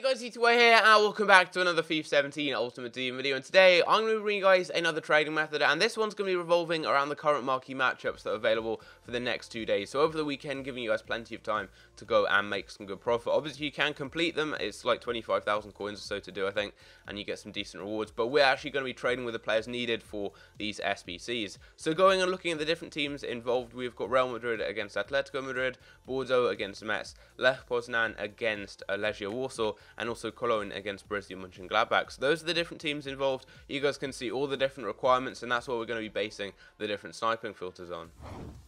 Hey guys, Way here, and welcome back to another FIFA 17 Ultimate Team video, and today I'm going to bring you guys another trading method, and this one's going to be revolving around the current marquee matchups that are available for the next two days. So over the weekend, giving you guys plenty of time to go and make some good profit. Obviously, you can complete them, it's like 25,000 coins or so to do, I think, and you get some decent rewards, but we're actually going to be trading with the players needed for these SBCs. So going and looking at the different teams involved, we've got Real Madrid against Atletico Madrid, Bordeaux against Metz, Lech Poznan against Legia Warsaw, and also Cologne against Borussia Mönchengladbach. So those are the different teams involved. You guys can see all the different requirements, and that's what we're going to be basing the different sniping filters on.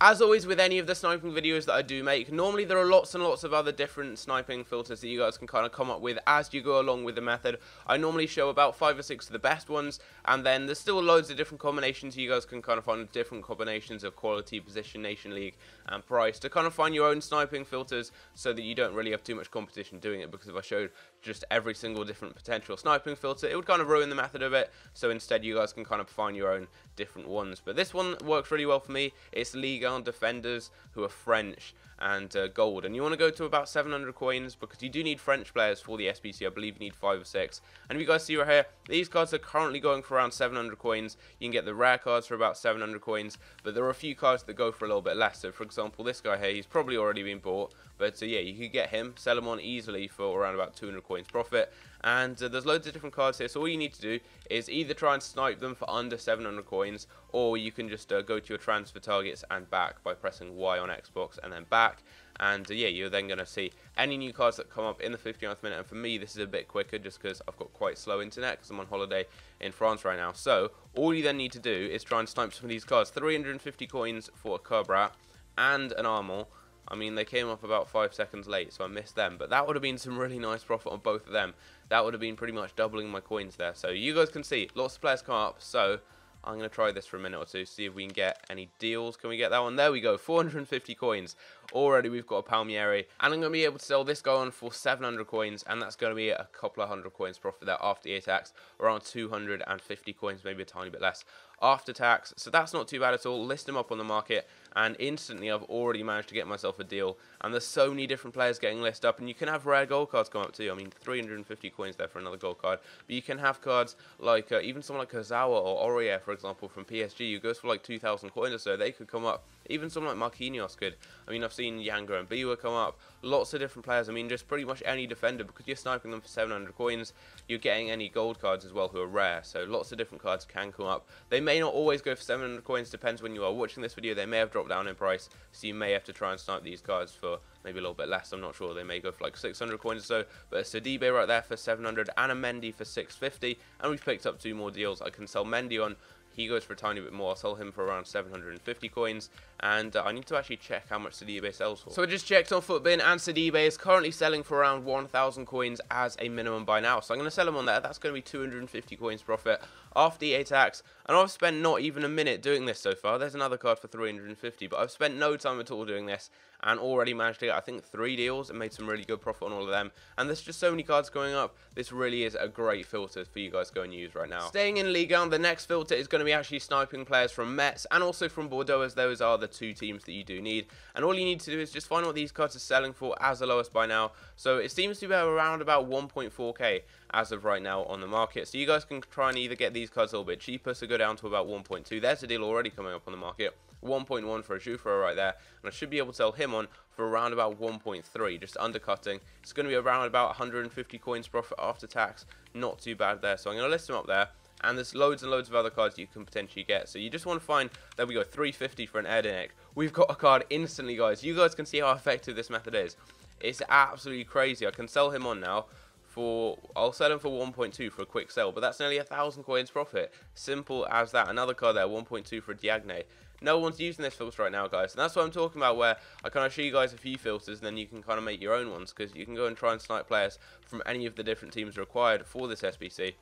As always with any of the sniping videos that I do make, normally there are lots and lots of other different sniping filters that you guys can kind of come up with as you go along with the method. I normally show about five or six of the best ones, and then there's still loads of different combinations you guys can kind of find different combinations of quality, position, nation league, and price to kind of find your own sniping filters so that you don't really have too much competition doing it because if I showed just every single different potential sniping filter, it would kind of ruin the method a bit. So instead, you guys can kind of find your own different ones. But this one works really well for me. It's Ligue 1 defenders who are French and uh, gold. And you want to go to about 700 coins because you do need French players for the SBC. I believe you need 5 or 6. And if you guys see right here, these cards are currently going for around 700 coins. You can get the rare cards for about 700 coins. But there are a few cards that go for a little bit less. So for example, this guy here, he's probably already been bought. But uh, yeah, you could get him, sell him on easily for around about 200 coins profit. And uh, there's loads of different cards here, so all you need to do is either try and snipe them for under 700 coins, or you can just uh, go to your transfer targets and back by pressing Y on Xbox and then back. And uh, yeah, you're then going to see any new cards that come up in the 59th minute. And for me, this is a bit quicker just because I've got quite slow internet because I'm on holiday in France right now. So all you then need to do is try and snipe some of these cards. 350 coins for a Cobra and an Armor I mean, they came up about five seconds late, so I missed them. But that would have been some really nice profit on both of them. That would have been pretty much doubling my coins there. So you guys can see, lots of players come up. So I'm going to try this for a minute or two, see if we can get any deals. Can we get that one? There we go, 450 coins. Already we've got a Palmieri. And I'm going to be able to sell this guy on for 700 coins, and that's going to be a couple of hundred coins profit there after the tax. Around 250 coins, maybe a tiny bit less after tax. So that's not too bad at all. List them up on the market, and instantly I've already managed to get myself a deal. And there's so many different players getting listed up, and you can have rare gold cards come up too. I mean, 350 coins there for another gold card. But you can have cards like, uh, even someone like Kurzawa or Aurier, for example, from PSG, who goes for like 2,000 coins or so. They could come up. Even someone like Marquinhos could. I mean, I've seen Yanga-Mbiwa come up. Lots of different players. I mean, just pretty much any defender, because you're sniping them for 700 coins, you're getting any gold cards as well who are rare. So lots of different cards can come up. They may not always go for 700 coins, depends when you are watching this video. They may have dropped down in price, so you may have to try and snipe these cards for maybe a little bit less. I'm not sure. They may go for like 600 coins or so. But a Sidibe right there for 700 and a Mendy for 650. And we've picked up two more deals. I can sell Mendy on he goes for a tiny bit more. I'll sell him for around 750 coins. And uh, I need to actually check how much Sidibe sells for. So I just checked on Futbin and Sidibe is currently selling for around 1,000 coins as a minimum by now. So I'm going to sell him on there. That's going to be 250 coins profit after EA tax. And I've spent not even a minute doing this so far. There's another card for 350, but I've spent no time at all doing this and already managed to get, I think, three deals and made some really good profit on all of them. And there's just so many cards going up. This really is a great filter for you guys to go and use right now. Staying in Ligue 1, the next filter is going to be actually sniping players from Metz and also from Bordeaux, as those are the two teams that you do need. And all you need to do is just find what these cards are selling for as the lowest buy now. So it seems to be around about 1.4k as of right now on the market. So you guys can try and either get these cards a little bit cheaper, so go down to about 1.2. There's a deal already coming up on the market. 1.1 for a Jouffre right there, and I should be able to sell him on for around about 1.3, just undercutting. It's going to be around about 150 coins profit after tax, not too bad there. So I'm going to list him up there, and there's loads and loads of other cards you can potentially get. So you just want to find, there we go, 350 for an Erdinç. We've got a card instantly, guys. You guys can see how effective this method is. It's absolutely crazy. I can sell him on now for I'll sell him for 1.2 for a quick sell, but that's nearly a thousand coins profit. Simple as that. Another card there, 1.2 for a Diagne. No one's using this filter right now, guys. And that's what I'm talking about, where I kind of show you guys a few filters, and then you can kind of make your own ones, because you can go and try and snipe players from any of the different teams required for this SBC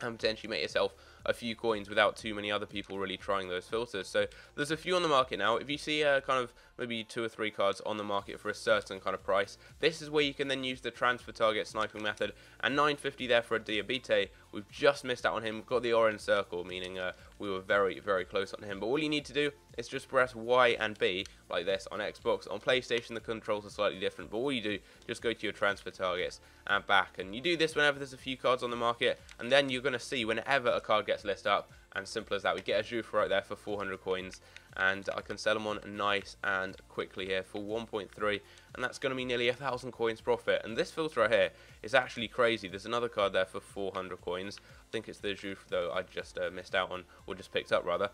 and potentially make yourself a few coins without too many other people really trying those filters. So there's a few on the market now. If you see uh, kind of maybe two or three cards on the market for a certain kind of price, this is where you can then use the transfer target sniping method. And 950 there for a Diabaté. We've just missed out on him. We've got the orange circle, meaning uh, we were very, very close on him. But all you need to do is just press Y and B like this on Xbox. On PlayStation, the controls are slightly different. But all you do, just go to your transfer targets and back. And you do this whenever there's a few cards on the market. And then you're going to see whenever a card gets listed up. And simple as that. We get a Juve right there for 400 coins. And I can sell them on nice and quickly here for 1.3. And that's going to be nearly a thousand coins profit. And this filter right here is actually crazy. There's another card there for 400 coins. I think it's the Juve though I just uh, missed out on. Or just picked up rather.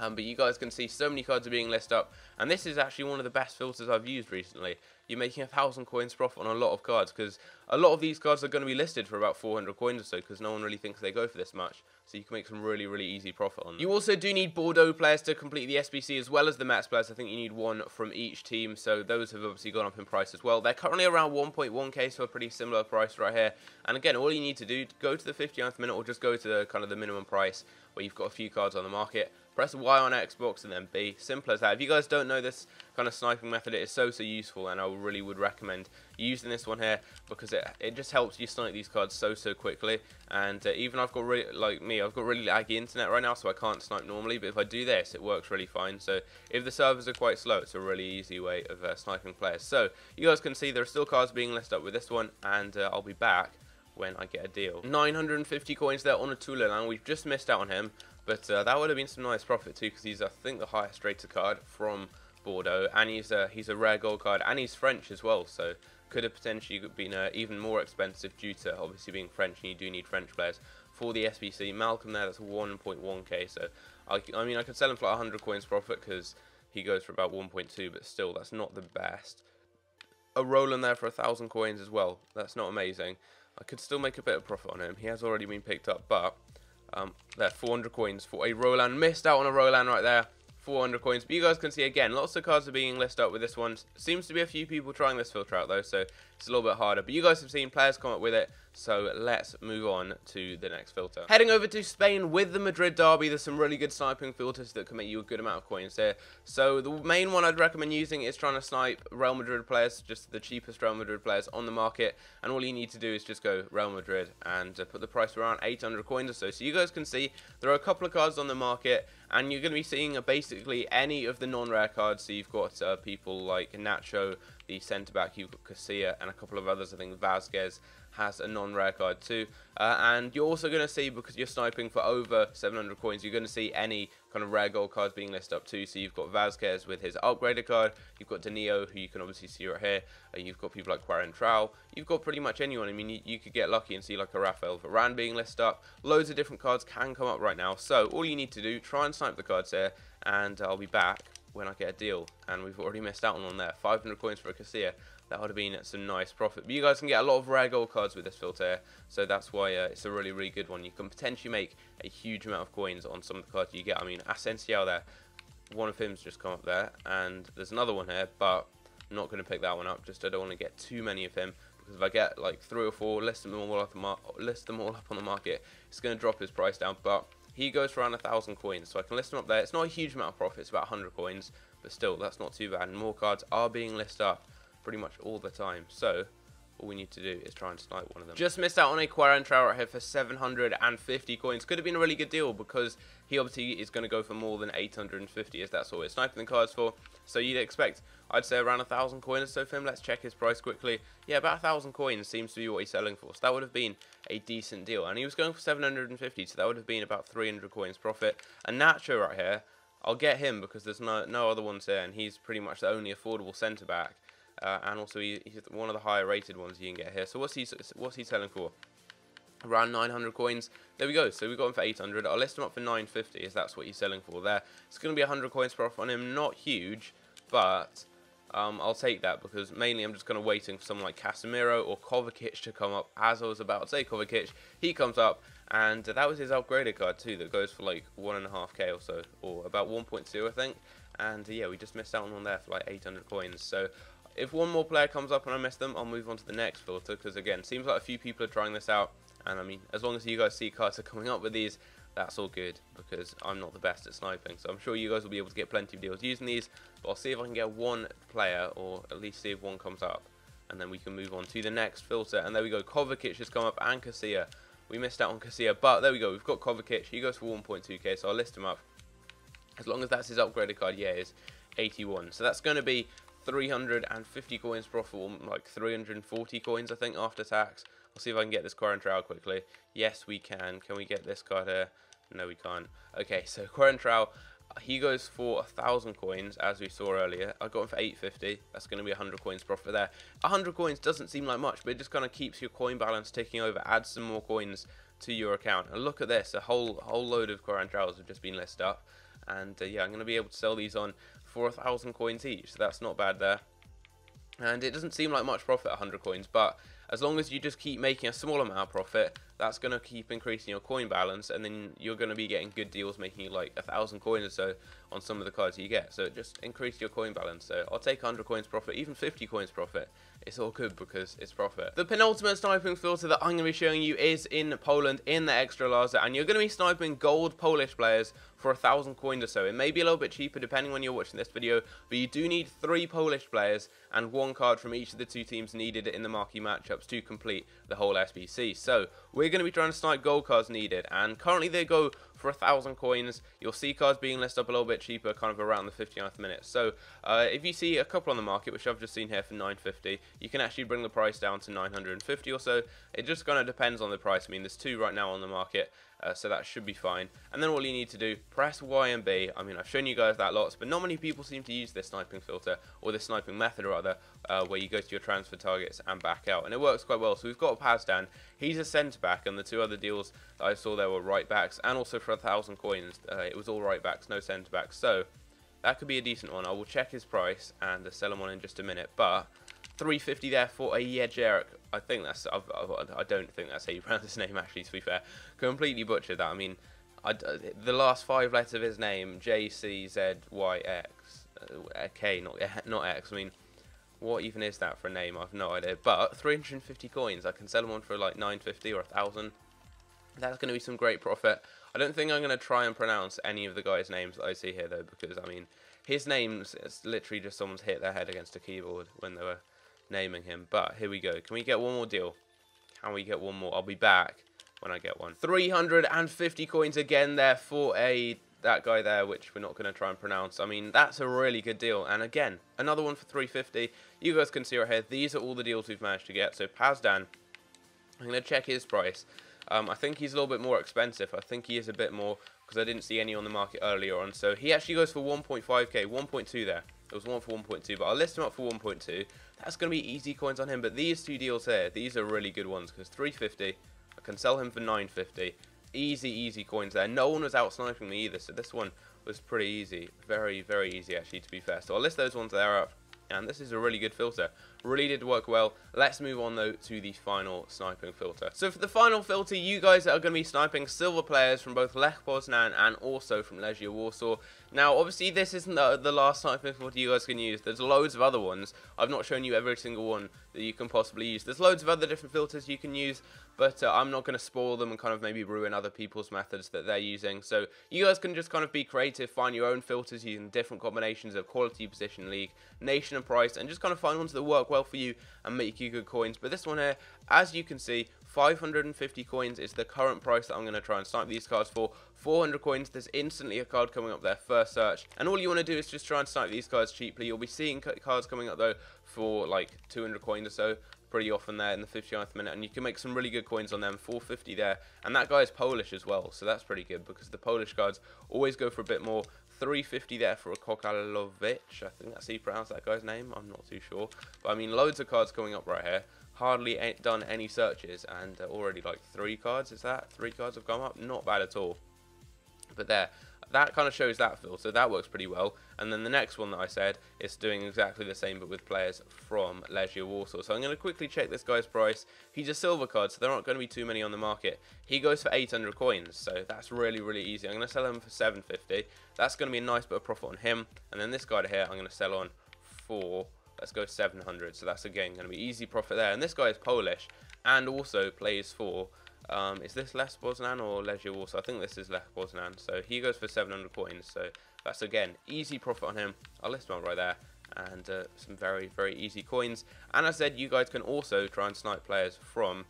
Um, but you guys can see so many cards are being listed up, and this is actually one of the best filters I've used recently. You're making a thousand coins profit on a lot of cards, because a lot of these cards are going to be listed for about 400 coins or so, because no one really thinks they go for this much. So you can make some really, really easy profit on them. You also do need Bordeaux players to complete the SBC, as well as the Metz players. I think you need one from each team, so those have obviously gone up in price as well. They're currently around 1.1k, so a pretty similar price right here. And again, all you need to do, go to the 59th minute, or just go to the, kind of the minimum price, where you've got a few cards on the market press Y on Xbox and then B. Simple as that. If you guys don't know this kind of sniping method, it is so, so useful and I really would recommend using this one here because it, it just helps you snipe these cards so, so quickly. And uh, even I've got really, like me, I've got really laggy internet right now so I can't snipe normally, but if I do this, it works really fine. So if the servers are quite slow, it's a really easy way of uh, sniping players. So you guys can see there are still cards being listed up with this one and uh, I'll be back when I get a deal. 950 coins there on a Tula, and we've just missed out on him. But uh, that would have been some nice profit too, because he's I think the highest rated card from Bordeaux, and he's a he's a rare gold card, and he's French as well, so could have potentially been uh, even more expensive due to obviously being French, and you do need French players for the SBC. Malcom there, that's 1.1k, so I, I mean I could sell him for like 100 coins profit because he goes for about 1.2, but still that's not the best. A Rolán there for a thousand coins as well. That's not amazing. I could still make a bit of profit on him. He has already been picked up, but um, there, 400 coins for a Rolán. Missed out on a Rolán right there. 400 coins. But you guys can see again, lots of cards are being listed up with this one. Seems to be a few people trying this filter out though, so it's a little bit harder. But you guys have seen players come up with it, so let's move on to the next filter. Heading over to Spain with the Madrid derby, there's some really good sniping filters that can make you a good amount of coins there. So the main one I'd recommend using is trying to snipe Real Madrid players, just the cheapest Real Madrid players on the market. And all you need to do is just go Real Madrid and uh, put the price around 800 coins or so. So you guys can see there are a couple of cards on the market and you're going to be seeing uh, basically any of the non-rare cards. So you've got uh, people like Nacho, the centre back, you've got Casilla, and a couple of others. I think Vasquez has a non-rare card too. Uh, and you're also going to see, because you're sniping for over 700 coins, you're going to see any kind of rare gold cards being listed up too. So you've got Vasquez with his upgraded card, you've got Danilo, who you can obviously see right here, uh, you've got people like Coentrao, you've got pretty much anyone. I mean, you, you, could get lucky and see like a Raphael Varane being listed up. Loads of different cards can come up right now. So all you need to do, try and snipe the cards here, and I'll be back when I get a deal. And we've already missed out on one there. 500 coins for a Casilla. That would have been some nice profit. But you guys can get a lot of rare gold cards with this filter. So that's why uh, it's a really, really good one. You can potentially make a huge amount of coins on some of the cards you get. I mean, Asensio there. One of him's just come up there. And there's another one here. But I'm not going to pick that one up. Just I don't want to get too many of him. Because if I get like three or four, list them all up, list them all up on the market, it's going to drop his price down. But he goes for around a thousand coins. So I can list them up there. It's not a huge amount of profit. It's about 100 coins. But still, that's not too bad. And more cards are being listed up pretty much all the time. So all we need to do is try and snipe one of them. Just missed out on a Coentrao right here for 750 coins. Could have been a really good deal because he obviously is going to go for more than 850 as that's all we're sniping the cards for. So you'd expect, I'd say around a thousand coins or so for him. Let's check his price quickly. Yeah, about a thousand coins seems to be what he's selling for. So that would have been a decent deal. And he was going for 750, so that would have been about 300 coins profit. And Nacho right here, I'll get him because there's no, no other ones there and he's pretty much the only affordable centre-back. Uh, and also he, he's one of the higher rated ones you can get here. So what's he what's he selling for? Around 900 coins. There we go. So we got him for 800. I'll list him up for 950 as that's what he's selling for there. It's going to be 100 coins per off on him. Not huge, but um, I'll take that because mainly I'm just kind of waiting for someone like Casemiro or Kovacic to come up. As I was about to say, Kovacic, he comes up, and that was his upgraded card too that goes for like 1.5k or so, or about 1.2 I think. And yeah, we just missed out on one there for like 800 coins. So if one more player comes up and I miss them, I'll move on to the next filter because again, seems like a few people are trying this out. And I mean, as long as you guys see cards are coming up with these, that's all good because I'm not the best at sniping. So I'm sure you guys will be able to get plenty of deals using these. But I'll see if I can get one player or at least see if one comes up. And then we can move on to the next filter. And there we go. Kovacic has come up and Casilla. We missed out on Casilla. But there we go. We've got Kovacic. He goes for 1.2k. So I'll list him up. As long as that's his upgraded card, yeah, is 81. So that's going to be 350 coins profitable, like 340 coins, I think, after tax. I'll see if I can get this Coentrao quickly. Yes, we can. Can we get this card here? No, we can't. Okay, so Coentrao, he goes for a thousand coins, as we saw earlier. I got him for 850. That's going to be 100 coins profit there. 100 coins doesn't seem like much, but it just kind of keeps your coin balance ticking over, adds some more coins to your account. And look at this, a whole whole load of Coentraos have just been listed up. And uh, yeah, I'm going to be able to sell these on for a thousand coins each, so that's not bad there. And it doesn't seem like much profit, 100 coins, but as long as you just keep making a small amount of profit, that's going to keep increasing your coin balance, and then you're going to be getting good deals, making like a thousand coins or so on some of the cards you get. So just increase your coin balance. So I'll take 100 coins profit, even 50 coins profit. It's all good because it's profit. The penultimate sniping filter that I'm going to be showing you is in Poland in the extra Ekstraklasa, and you're going to be sniping gold Polish players for a thousand coins or so. It may be a little bit cheaper depending when you're watching this video, but you do need three Polish players and one card from each of the two teams needed in the marquee matchups to complete the whole SBC. So we're going to be trying to snipe gold cards needed, and currently they go for a thousand coins. You'll see cards being listed up a little bit cheaper, kind of around the 59th minute. So uh, if you see a couple on the market, which I've just seen here for 950, you can actually bring the price down to 950 or so. It just kind of depends on the price. I mean, there's two right now on the market, uh, so that should be fine. And then all you need to do, press Y and B. I mean, I've shown you guys that lots, but not many people seem to use this sniping filter, or this sniping method rather, uh, where you go to your transfer targets and back out. And it works quite well. So we've got a Pazdan. He's a centre back, and the two other deals that I saw there were right backs, and also for a thousand coins, uh, it was all right backs, no centre backs. So that could be a decent one. I will check his price and uh, sell him on in just a minute. But 350 there for a Jejeric. I think that's, I, I, I don't think that's how you pronounce his name actually, to be fair. Completely butchered that. I mean, I, the last five letters of his name, J-C-Z-Y-X, uh, K, not, not X. I mean, what even is that for a name? I've no idea. But 350 coins, I can sell them on for like 950 or a 1,000. That's going to be some great profit. I don't think I'm going to try and pronounce any of the guys' names that I see here, though, because, I mean, his name's it's literally just someone's hit their head against a keyboard when they were naming him. But here we go. Can we get one more deal? Can we get one more? I'll be back when I get one. 350 coins again there for a that guy there, which we're not going to try and pronounce. I mean, that's a really good deal. And again, another one for 350. You guys can see right here, these are all the deals we've managed to get. So Pazdan, I'm going to check his price. Um, I think he's a little bit more expensive. I think he is a bit more, because I didn't see any on the market earlier on. So he actually goes for 1.5k, 1.2 there. It was one for 1.2, but I'll list him up for 1.2. That's going to be easy coins on him, but these two deals here, these are really good ones, because 350, I can sell him for 950. Easy, easy coins there. No one was out sniping me either, so this one was pretty easy. Very, very easy, actually, to be fair. So I'll list those ones there up, and this is a really good filter. Really did work well. Let's move on though to the final sniping filter. So for the final filter, you guys are going to be sniping silver players from both Lech Poznan and also from Legia Warsaw. Now, obviously, this isn't the, the last sniping filter you guys can use. There's loads of other ones. I've not shown you every single one that you can possibly use. There's loads of other different filters you can use, but uh, I'm not going to spoil them and kind of maybe ruin other people's methods that they're using. So you guys can just kind of be creative, find your own filters using different combinations of quality, position, league, nation, and price, and just kind of find ones that work well for you and make you good coins. But this one here, as you can see, 550 coins is the current price that I'm going to try and snipe these cards for. 400 coins, there's instantly a card coming up there, first search. And all you want to do is just try and snipe these cards cheaply. You'll be seeing cards coming up though for like 200 coins or so pretty often there in the 59th minute and you can make some really good coins on them 450 there and that guy is Polish as well so that's pretty good because the Polish cards always go for a bit more 350 there for a Kokalovic I think that's how you pronounce that guy's name I'm not too sure but I mean loads of cards coming up right here hardly done any searches and already like three cards is that? Three cards have come up? Not bad at all. But there that kind of shows that filter that works pretty well. And then the next one that I said is doing exactly the same but with players from Legia Warsaw. So I'm going to quickly check this guy's price. He's a silver card so there aren't going to be too many on the market. He goes for 800 coins so that's really really easy. I'm going to sell him for 750 that's going to be a nice bit of profit on him. And then this guy here I'm going to sell on for Let's go 700. So that's again going to be easy profit there. And this guy is Polish and also plays for Um, is this Lech Poznan or Legia Warsaw? I think this is Lech Poznan. So he goes for 700 coins. So that's again easy profit on him. I'll list him up right there. And uh, some very, very easy coins. And I said you guys can also try and snipe players from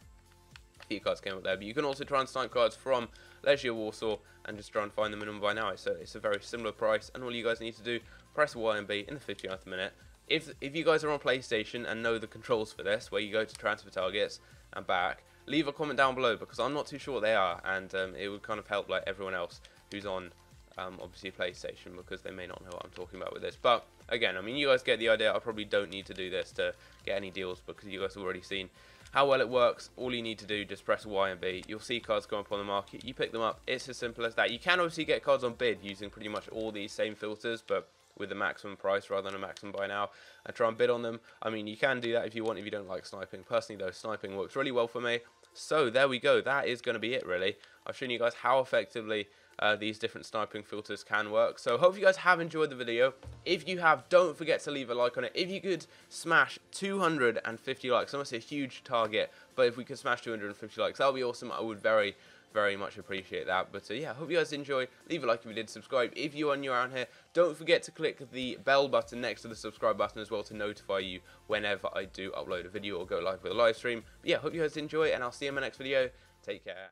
a few cards came up there, but you can also try and snipe cards from Legia Warsaw and just try and find the minimum buy now. So it's a very similar price, and all you guys need to do, press Y and B in the 59th minute. If, if you guys are on PlayStation and know the controls for this, where you go to transfer targets and back, leave a comment down below because I'm not too sure what they are, and um, it would kind of help like everyone else who's on um, obviously PlayStation because they may not know what I'm talking about with this. But again, I mean, you guys get the idea. I probably don't need to do this to get any deals because you guys have already seen how well it works. All you need to do, just press Y and B. You'll see cards come up on the market. You pick them up. It's as simple as that. You can obviously get cards on bid using pretty much all these same filters, but with a maximum price rather than a maximum buy now and try and bid on them. I mean, you can do that if you want, if you don't like sniping. Personally, though, sniping works really well for me. So there we go. That is going to be it, really. I've shown you guys how effectively uh, these different sniping filters can work. So hope you guys have enjoyed the video. If you have, don't forget to leave a like on it. If you could smash 250 likes, almost a huge target, but if we could smash 250 likes, that would be awesome. I would very very much appreciate that. But uh, yeah, hope you guys enjoy. Leave a like if you did. Subscribe if you are new around here. Don't forget to click the bell button next to the subscribe button as well to notify you whenever I do upload a video or go live with a live stream. But yeah, hope you guys enjoy, and I'll see you in my next video. Take care.